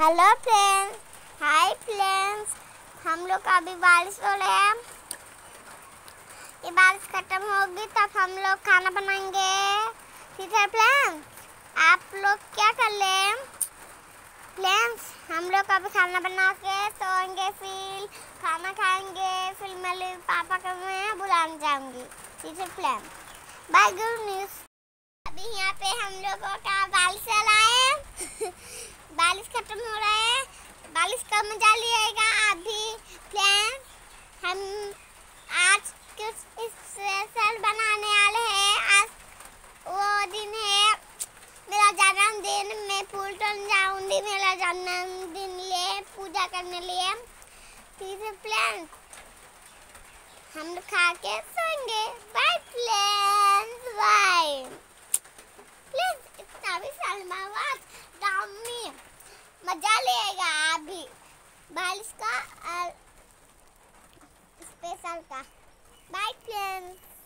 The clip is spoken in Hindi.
हेलो फ्रेंड्स हाय फ्रेंड्स हम लोग अभी बारिश हो रहे हैं। ये बारिश खत्म होगी, तब हम लोग खाना बनाएँगे। ठीक है फ्रेंड्स आप लोग क्या कर ले फ्रेंड्स हम लोग अभी खाना बना के सोएँगे, फिर खाना खाएँगे, फिर मैं पापा को मैं बुलाने जाऊँगी। ठीक है फ्रेंड्स बाय गुड न्यूज़ अभी यहाँ पे हम लोगों का बारिश चला हो। रहा है। बारिश का मज़ा लिएगा अभी फ्रेंड्स हम आज कुछ स्पेशल बनाने वाले हैं। आज वो दिन है। मेरा जन्मदिन, मैं फूल टन जाऊँगी। मेरा जन्मदिन लिए, पूजा करने लिए। है फ्रेंड्स हम खा के सोएँगे। बाय फ्रेंड्स बाय प्लीज़ इतना भी में मज़ा लेगा आप भी। बारिश का और स्पेशल का। Bye friends